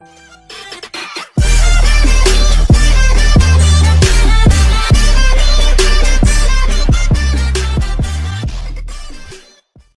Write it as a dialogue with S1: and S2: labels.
S1: you